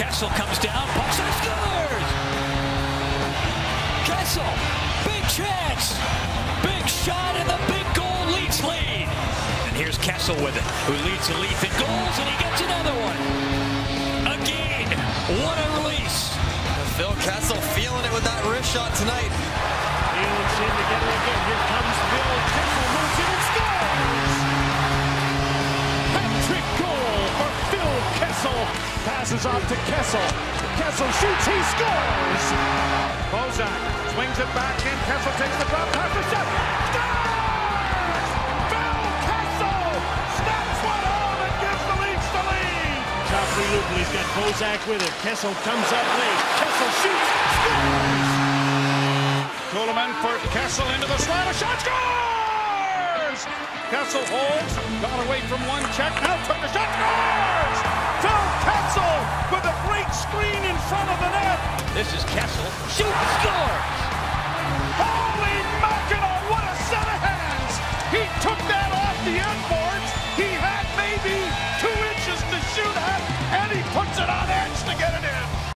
Kessel comes down, pumps and scores! Kessel, big chance! Big shot and the big goal leads lead. And here's Kessel with it, who leads the Leaf in goals, and he gets another one. Again, what a release. Phil Kessel feeling it with that wrist shot tonight. Fields in together again. Passes off to Kessel. Kessel shoots, he scores! Bozak swings it back in. Kessel takes the drop pass, the shot. Scores! Phil Kessel snaps one home and gives the Leafs the lead. Joffrey Lupul, he's got Bozak with it. Kessel comes up late. Kessel shoots, scores! Kulemin for Kessel into the slot. A shot scores! Kessel holds, got away from one check, now took the front of the net. This is Kessel, shoots, scores!